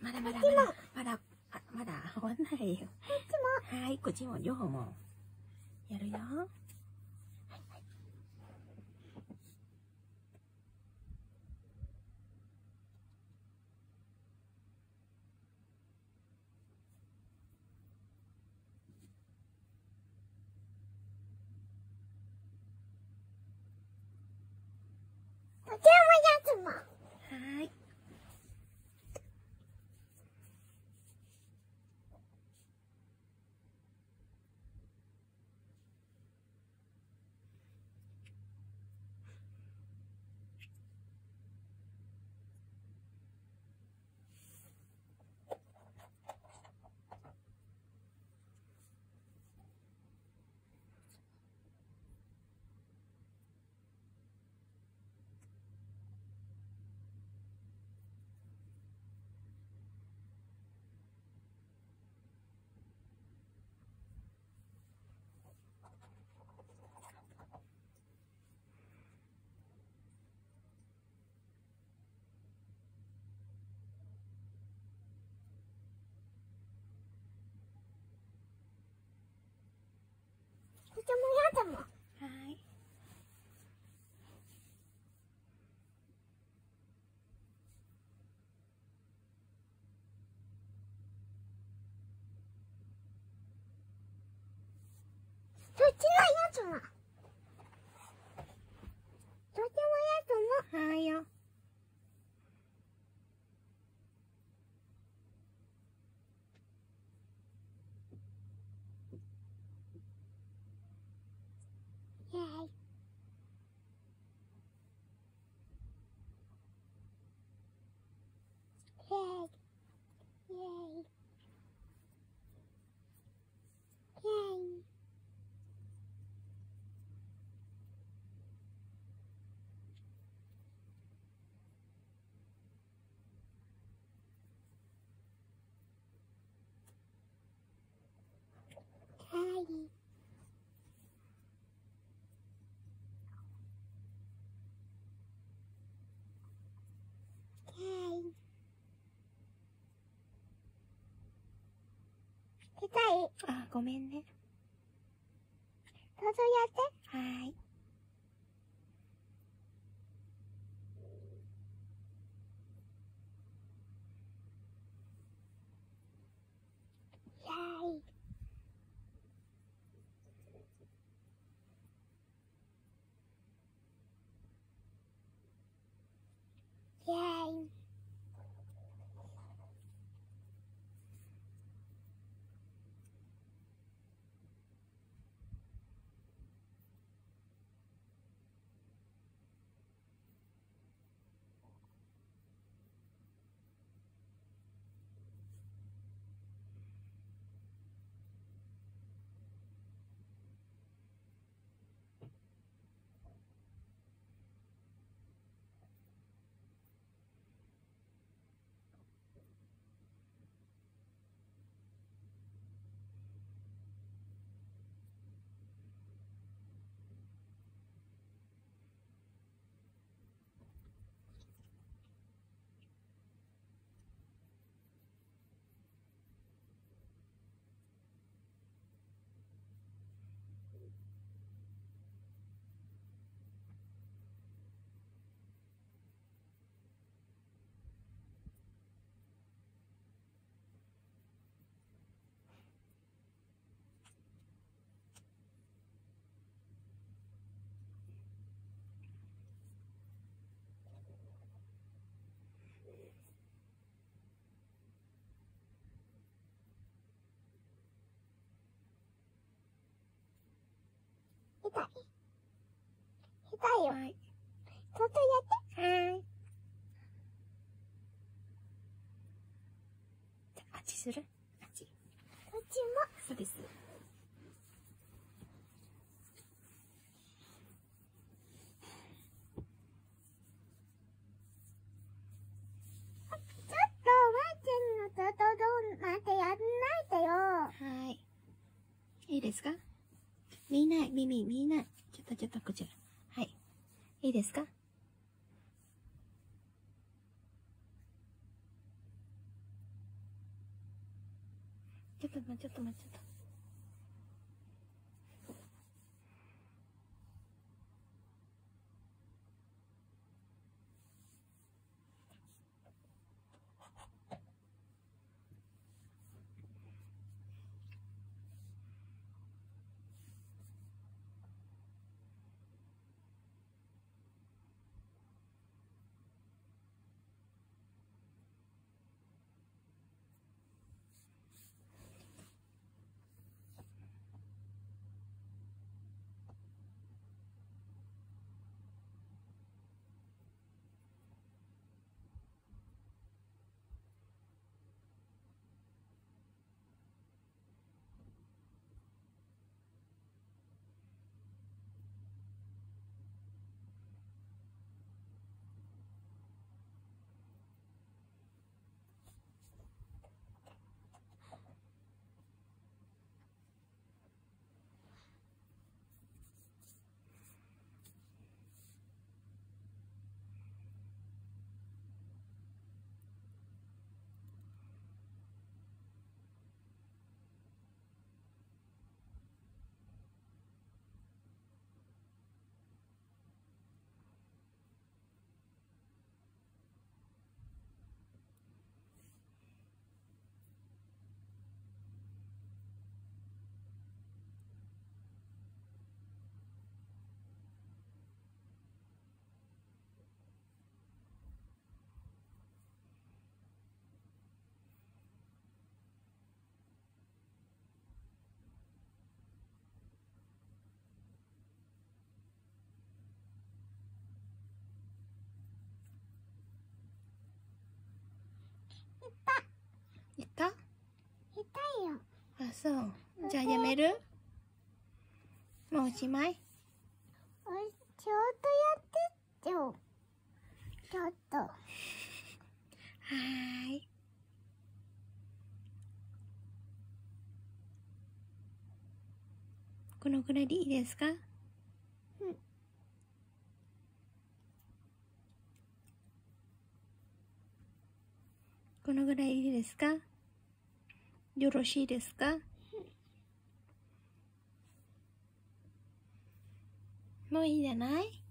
まだまだまだ、まだ、あまだ終わんないよ。はい、こっちも、両方も。やるよ。とてもやつも。はい。とてもやつも。はい。そっちのやつも。とてもやつも。はいよ。イェーイ。イェーイ。イェーイ。イェーイ。痛い。あ、ごめんね。どうぞやって。はい。はい。痛い。痛いよ。はい。とっとやって。はい。じゃあ、あっちする？あっち。こっちそうです。ですか？見えない、耳見えない。ちょっとちょっとこちら。はい。いいですか？ちょっと待って、ちょっと待って、ちょっと。あ、そう。じゃあやめる？もうおしまい？ちょっとやってよ。ちょっと。はーい。このぐらいでいいですか？うん。このぐらいいいですか？よろしいですか？もういいじゃない？